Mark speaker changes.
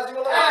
Speaker 1: Brasil, ela...